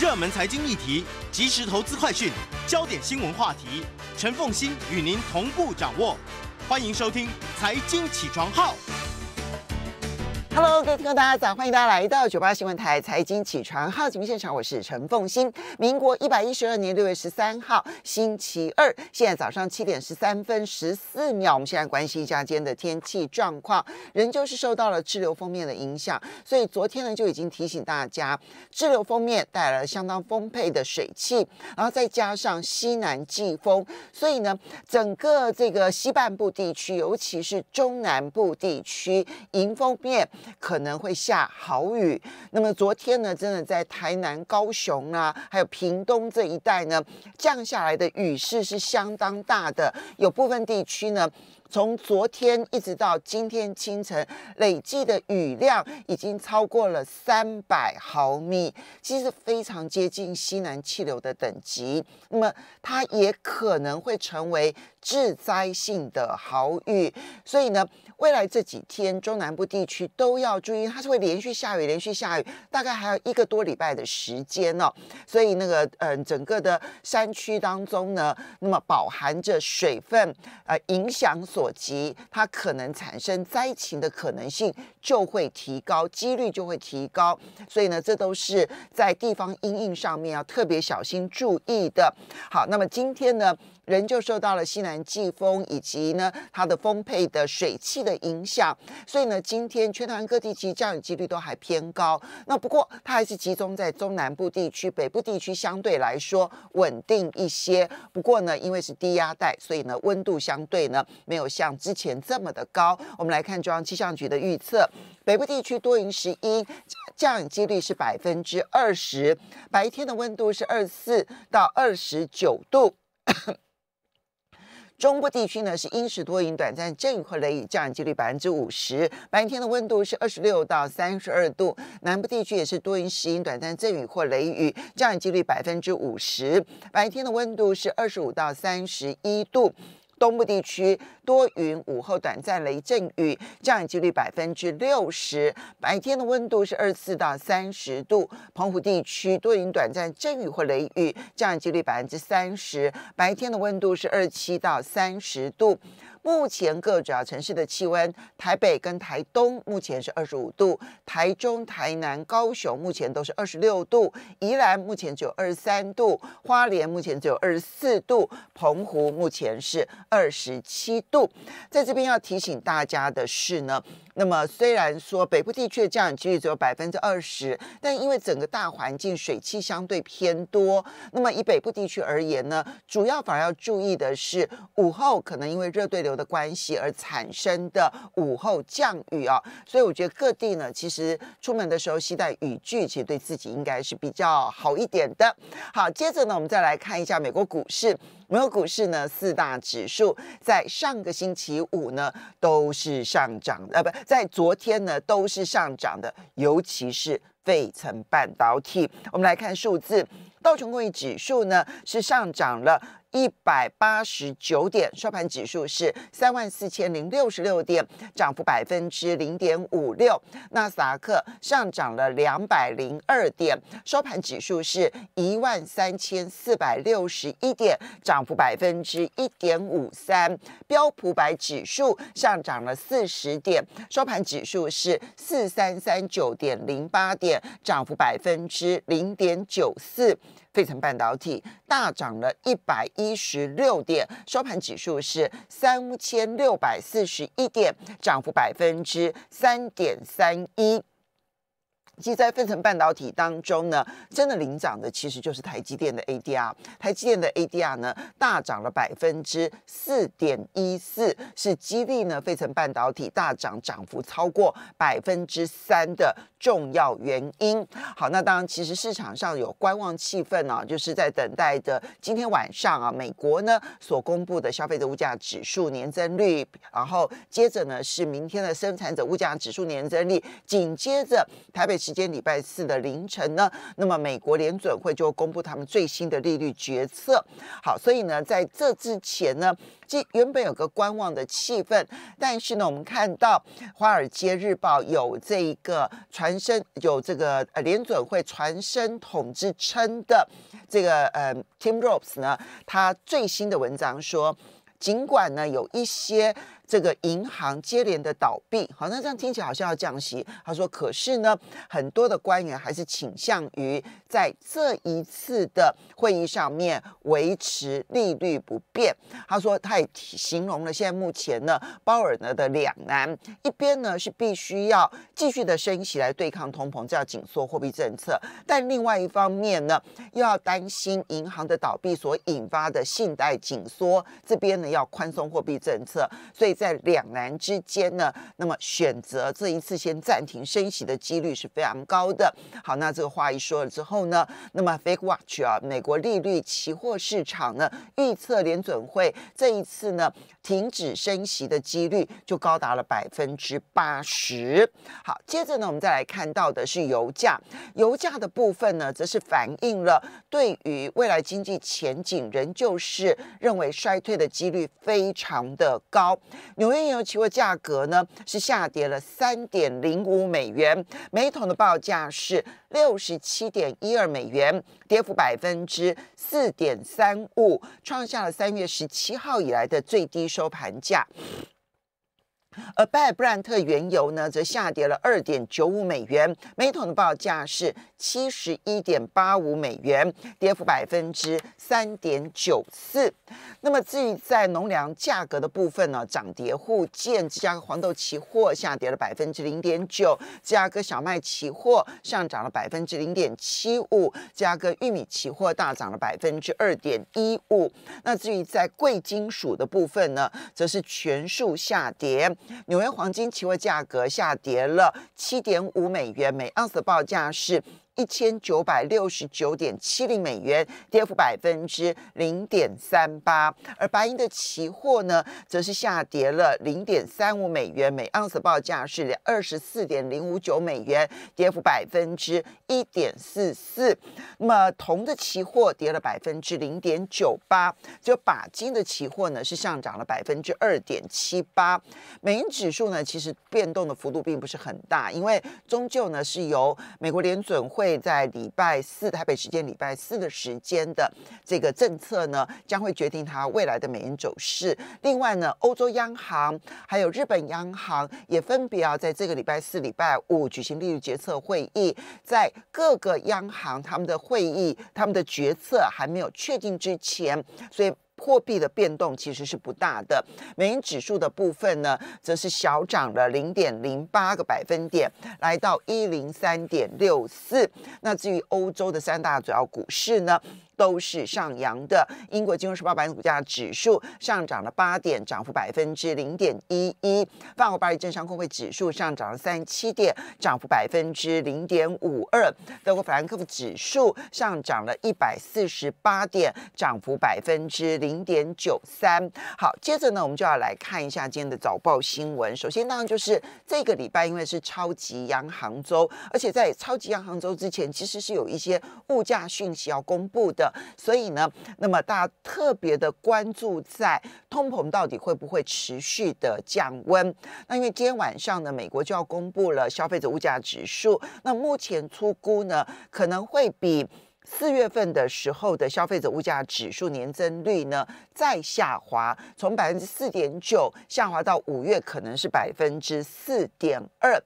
热门财经议题、即时投资快讯、焦点新闻话题，陈凤欣与您同步掌握。欢迎收听《财经起床号》。Hello，各位听众，大家早，欢迎大家来到九八新闻台财经起床号节目现场，我是陈凤欣。民国一百一十二年六月十三号，星期二，现在早上七点十三分十四秒。我们现在关心一下今天的天气状况，仍旧是受到了滞留锋面的影响，所以昨天呢就已经提醒大家，滞留锋面带来了相当丰沛的水汽，然后再加上西南季风，所以呢，整个这个西半部地区，尤其是中南部地区，迎风面。可能会下好雨。那么昨天呢，真的在台南、高雄啊，还有屏东这一带呢，降下来的雨势是相当大的。有部分地区呢，从昨天一直到今天清晨，累计的雨量已经超过了三百毫米，其实非常接近西南气流的等级。那么它也可能会成为致灾性的豪雨，所以呢。未来这几天，中南部地区都要注意，它是会连续下雨，连续下雨，大概还有一个多礼拜的时间哦。所以那个，嗯，整个的山区当中呢，那么饱含着水分，呃，影响所及，它可能产生灾情的可能性就会提高，几率就会提高。所以呢，这都是在地方阴影上面要特别小心注意的。好，那么今天呢？仍旧受到了西南季风以及呢它的丰沛的水汽的影响，所以呢今天全台湾各地其实降雨几率都还偏高。那不过它还是集中在中南部地区，北部地区相对来说稳定一些。不过呢因为是低压带，所以呢温度相对呢没有像之前这么的高。我们来看中央气象局的预测，北部地区多云时阴，降雨几率是百分之二十，白天的温度是二十四到二十九度。中部地区呢是阴时多云，短暂阵雨或雷雨，降雨几率百分之五十。白天的温度是二十六到三十二度。南部地区也是多云时阴，短暂阵雨或雷雨，降雨几率百分之五十。白天的温度是二十五到三十一度。东部地区多云，午后短暂雷阵雨，降雨几率百分之六十。白天的温度是二十四到三十度。澎湖地区多云，短暂阵雨或雷雨，降雨几率百分之三十。白天的温度是二十七到三十度。目前各主要城市的气温，台北跟台东目前是二十五度，台中、台南、高雄目前都是二十六度，宜兰目前只有二十三度，花莲目前只有二十四度，澎湖目前是二十七度。在这边要提醒大家的是呢。那么虽然说北部地区的降雨几率只有百分之二十，但因为整个大环境水汽相对偏多，那么以北部地区而言呢，主要反而要注意的是午后可能因为热对流的关系而产生的午后降雨啊。所以我觉得各地呢，其实出门的时候携带雨具，其实对自己应该是比较好一点的。好，接着呢，我们再来看一下美国股市。美国股市呢，四大指数在上个星期五呢都是上涨，呃，不在昨天呢都是上涨的，尤其是费城半导体。我们来看数字，道琼工业指数呢是上涨了。一百八十九点，收盘指数是三万四千零六十六点，涨幅百分之零点五六。纳斯达克上涨了两百零二点，收盘指数是一万三千四百六十一点，涨幅百分之一点五三。标普百指数上涨了四十点，收盘指数是四三三九点零八点，涨幅百分之零点九四。费城半导体大涨了一百一十六点，收盘指数是三千六百四十一点，涨幅百分之三点三一。其实，在分层半导体当中呢，真的领涨的其实就是台积电的 ADR。台积电的 ADR 呢，大涨了百分之四点一四，是激励呢费城半导体大涨，涨幅超过百分之三的重要原因。好，那当然，其实市场上有观望气氛啊，就是在等待着今天晚上啊，美国呢所公布的消费者物价指数年增率，然后接着呢是明天的生产者物价指数年增率，紧接着台北。时间礼拜四的凌晨呢，那么美国联准会就公布他们最新的利率决策。好，所以呢，在这之前呢。即原本有个观望的气氛，但是呢，我们看到《华尔街日报》有这一个传声，有这个呃联准会传声筒之称的这个呃 Tim Robes 呢，他最新的文章说，尽管呢有一些。这个银行接连的倒闭，好，那这样听起来好像要降息。他说，可是呢，很多的官员还是倾向于在这一次的会议上面维持利率不变。他说，他也形容了现在目前呢，鲍尔呢的两难，一边呢是必须要继续的升息来对抗通膨，这要紧缩货币政策；但另外一方面呢，又要担心银行的倒闭所引发的信贷紧缩，这边呢要宽松货币政策，所以。在两难之间呢，那么选择这一次先暂停升息的几率是非常高的。好，那这个话一说了之后呢，那么 Fake Watch 啊，美国利率期货市场呢预测联准会这一次呢停止升息的几率就高达了百分之八十。好，接着呢，我们再来看到的是油价，油价的部分呢，则是反映了对于未来经济前景仍旧是认为衰退的几率非常的高。纽约原油期货价格呢是下跌了三点零五美元，每桶的报价是六十七点一二美元，跌幅百分之四点三五，创下了三月十七号以来的最低收盘价。而拜布兰特原油呢，则下跌了二点九五美元，每桶的报价是七十一点八五美元，跌幅百分之三点九四。那么至于在农粮价格的部分呢，涨跌互见，芝加哥黄豆期货下跌了百分之零点九，芝加哥小麦期货上涨了百分之零点七五，芝加哥玉米期货大涨了百分之二点一五。那至于在贵金属的部分呢，则是全数下跌。纽约黄金期货价格下跌了七点五美元，每盎司的报价是。一千九百六十九点七零美元，跌幅百分之零点三八。而白银的期货呢，则是下跌了零点三五美元，每盎司报价是二十四点零五九美元，跌幅百分之一点四四。那么铜的期货跌了百分之零点九八，就钯金的期货呢是上涨了百分之二点七八。美元指数呢，其实变动的幅度并不是很大，因为终究呢是由美国联准会。会在礼拜四台北时间礼拜四的时间的这个政策呢，将会决定它未来的美元走势。另外呢，欧洲央行还有日本央行也分别要在这个礼拜四、礼拜五举行利率决策会议。在各个央行他们的会议、他们的决策还没有确定之前，所以。货币的变动其实是不大的，美元指数的部分呢，则是小涨了零点零八个百分点，来到一零三点六四。那至于欧洲的三大主要股市呢？都是上扬的。英国金融时报白股价指数上涨了八点，涨幅百分之零点一一。法国巴黎证商工会指数上涨了三十七点，涨幅百分之零点五二。德国法兰克福指数上涨了一百四十八点，涨幅百分之零点九三。好，接着呢，我们就要来看一下今天的早报新闻。首先，当然就是这个礼拜，因为是超级央行周，而且在超级央行周之前，其实是有一些物价讯息要公布的。所以呢，那么大家特别的关注在通膨到底会不会持续的降温？那因为今天晚上呢，美国就要公布了消费者物价指数，那目前出估呢，可能会比四月份的时候的消费者物价指数年增率呢再下滑，从百分之四点九下滑到五月可能是百分之四点二，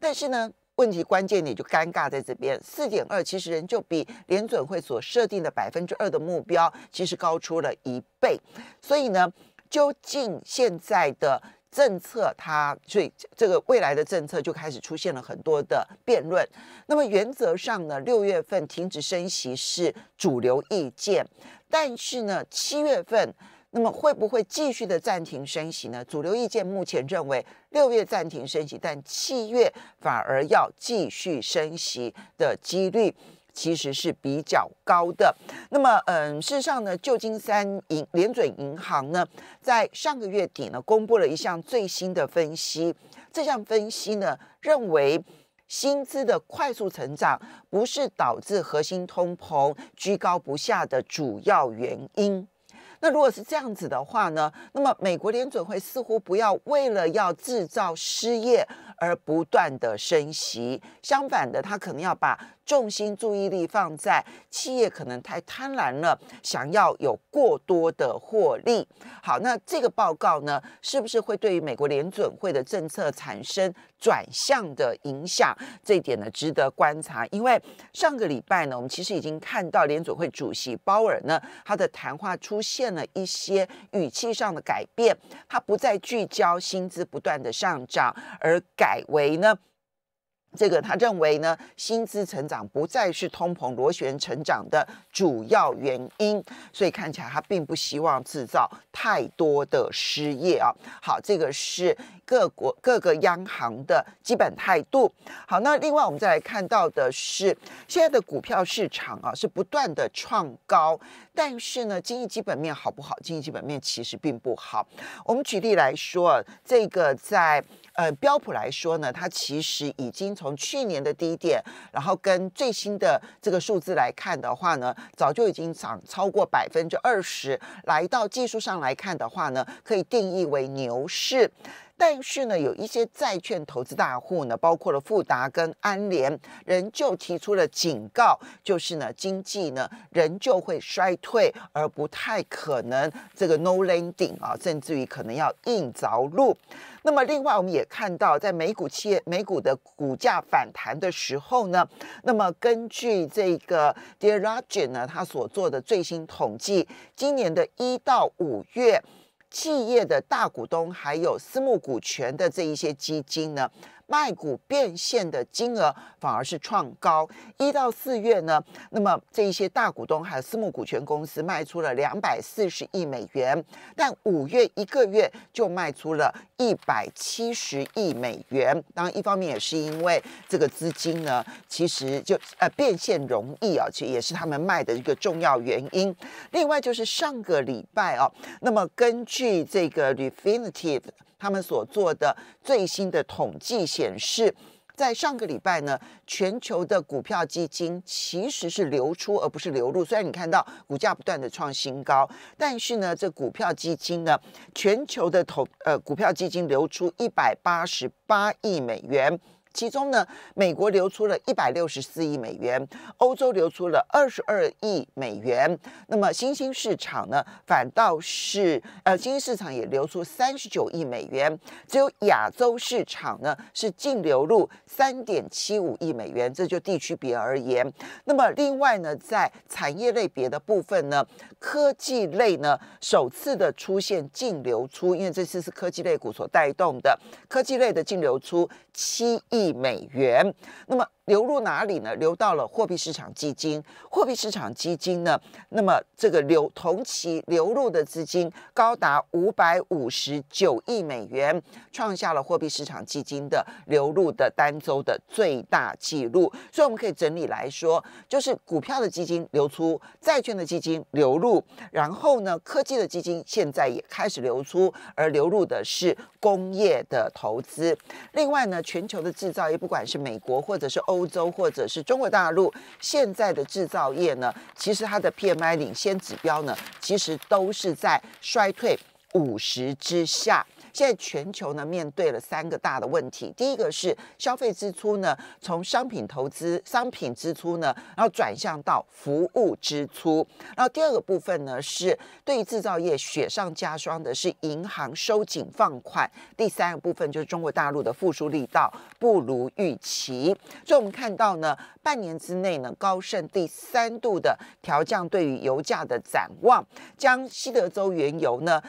但是呢。问题关键点就尴尬在这边，四点二其实仍旧比联准会所设定的百分之二的目标其实高出了一倍，所以呢，究竟现在的政策它，所以这个未来的政策就开始出现了很多的辩论。那么原则上呢，六月份停止升息是主流意见，但是呢，七月份。那么会不会继续的暂停升息呢？主流意见目前认为六月暂停升息，但七月反而要继续升息的几率其实是比较高的。那么，嗯，事实上呢，旧金山银联准银行呢，在上个月底呢，公布了一项最新的分析。这项分析呢，认为薪资的快速成长不是导致核心通膨居高不下的主要原因。那如果是这样子的话呢？那么美国联准会似乎不要为了要制造失业而不断的升息，相反的，他可能要把。重心注意力放在企业可能太贪婪了，想要有过多的获利。好，那这个报告呢，是不是会对于美国联准会的政策产生转向的影响？这一点呢，值得观察。因为上个礼拜呢，我们其实已经看到联准会主席鲍尔呢，他的谈话出现了一些语气上的改变，他不再聚焦薪资不断的上涨，而改为呢。这个他认为呢，薪资成长不再是通膨螺旋成长的主要原因，所以看起来他并不希望制造太多的失业啊。好，这个是各国各个央行的基本态度。好，那另外我们再来看到的是，现在的股票市场啊是不断的创高，但是呢，经济基本面好不好？经济基本面其实并不好。我们举例来说，这个在。呃，标普来说呢，它其实已经从去年的低点，然后跟最新的这个数字来看的话呢，早就已经涨超过百分之二十。来到技术上来看的话呢，可以定义为牛市。但是呢，有一些债券投资大户呢，包括了富达跟安联，仍旧提出了警告，就是呢，经济呢仍旧会衰退，而不太可能这个 no landing 啊，甚至于可能要硬着陆。那么，另外我们也看到，在美股企业美股的股价反弹的时候呢，那么根据这个 Dear Rajan 呢，他所做的最新统计，今年的一到五月。企业的大股东还有私募股权的这一些基金呢？卖股变现的金额反而是创高，一到四月呢，那么这一些大股东还有私募股权公司卖出了两百四十亿美元，但五月一个月就卖出了一百七十亿美元。当然，一方面也是因为这个资金呢，其实就呃变现容易啊，其实也是他们卖的一个重要原因。另外就是上个礼拜啊，那么根据这个 Refinitiv。他们所做的最新的统计显示，在上个礼拜呢，全球的股票基金其实是流出而不是流入。虽然你看到股价不断的创新高，但是呢，这股票基金呢，全球的投呃股票基金流出一百八十八亿美元。其中呢，美国流出了一百六十四亿美元，欧洲流出了二十二亿美元。那么新兴市场呢，反倒是呃，新兴市场也流出三十九亿美元，只有亚洲市场呢是净流入三点七五亿美元。这就地区别而言。那么另外呢，在产业类别的部分呢，科技类呢首次的出现净流出，因为这次是科技类股所带动的，科技类的净流出七亿。亿美元，那么。流入哪里呢？流到了货币市场基金。货币市场基金呢？那么这个流同期流入的资金高达五百五十九亿美元，创下了货币市场基金的流入的单周的最大纪录。所以我们可以整理来说，就是股票的基金流出，债券的基金流入，然后呢，科技的基金现在也开始流出，而流入的是工业的投资。另外呢，全球的制造业，不管是美国或者是欧。欧洲或者是中国大陆现在的制造业呢，其实它的 PMI 领先指标呢，其实都是在衰退五十之下。现在全球呢面对了三个大的问题，第一个是消费支出呢从商品投资、商品支出呢，然后转向到服务支出，然后第二个部分呢是对于制造业雪上加霜的是银行收紧放款，第三个部分就是中国大陆的复苏力道不如预期，所以我们看到呢半年之内呢高盛第三度的调降对于油价的展望，将西德州原油呢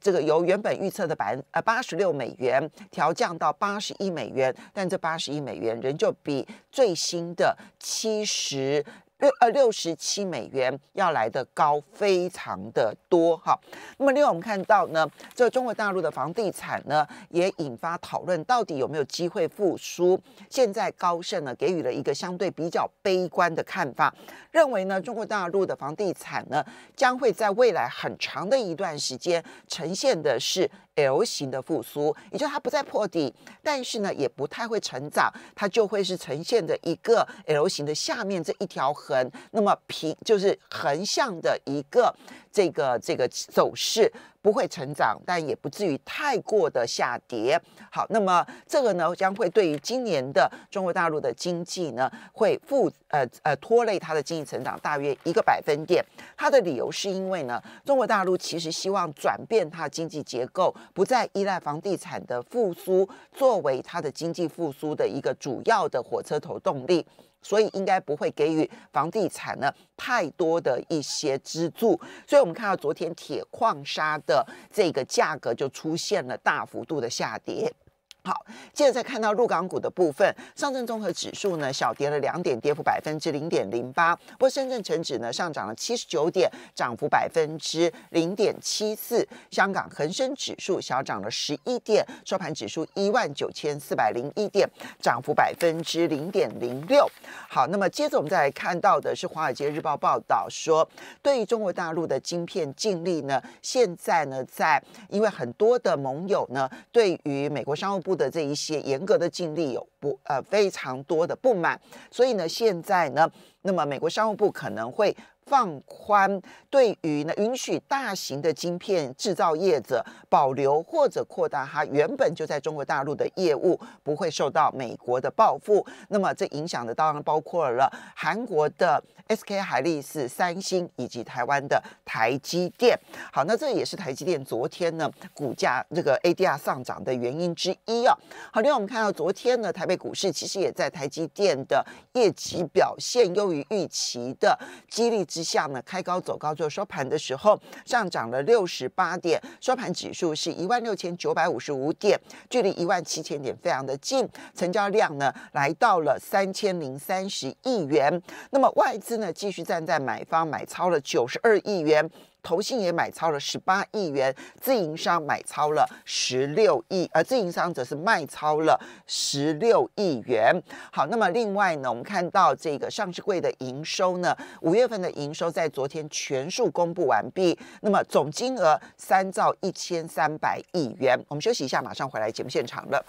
这个由原本预测的百。呃，八十六美元调降到八十亿美元，但这八十亿美元仍旧比最新的七十六呃六十七美元要来的高，非常的多哈。那么另外我们看到呢，这中国大陆的房地产呢也引发讨论，到底有没有机会复苏？现在高盛呢给予了一个相对比较悲观的看法，认为呢中国大陆的房地产呢将会在未来很长的一段时间呈现的是。L 型的复苏，也就是它不再破底，但是呢，也不太会成长，它就会是呈现的一个 L 型的下面这一条横，那么平就是横向的一个。这个这个走势不会成长，但也不至于太过的下跌。好，那么这个呢将会对于今年的中国大陆的经济呢会负呃呃拖累它的经济成长大约一个百分点。它的理由是因为呢中国大陆其实希望转变它经济结构，不再依赖房地产的复苏作为它的经济复苏的一个主要的火车头动力。所以应该不会给予房地产呢太多的一些资助，所以我们看到昨天铁矿砂的这个价格就出现了大幅度的下跌。好，接着再看到入港股的部分，上证综合指数呢小跌了两点，跌幅百分之零点零八。不过深圳成指呢上涨了七十九点，涨幅百分之零点七四。香港恒生指数小涨了十一点，收盘指数一万九千四百零一点，涨幅百分之零点零六。好，那么接着我们再来看到的是《华尔街日报》报道说，对于中国大陆的晶片禁令呢，现在呢在因为很多的盟友呢对于美国商务部。的这一些严格的禁令有不呃非常多的不满，所以呢，现在呢，那么美国商务部可能会。放宽对于呢允许大型的晶片制造业者保留或者扩大它原本就在中国大陆的业务，不会受到美国的报复。那么这影响的当然包括了韩国的 SK 海力士、三星以及台湾的台积电。好，那这也是台积电昨天呢股价这个 ADR 上涨的原因之一啊。好，另外我们看到昨天呢台北股市其实也在台积电的业绩表现优于预期的激励。之下呢，开高走高，做收盘的时候上涨了六十八点，收盘指数是一万六千九百五十五点，距离一万七千点非常的近，成交量呢来到了三千零三十亿元。那么外资呢继续站在买方，买超了九十二亿元。投信也买超了十八亿元，自营商买超了十六亿，而自营商则是卖超了十六亿元。好，那么另外呢，我们看到这个上市柜的营收呢，五月份的营收在昨天全数公布完毕，那么总金额三兆一千三百亿元。我们休息一下，马上回来节目现场了。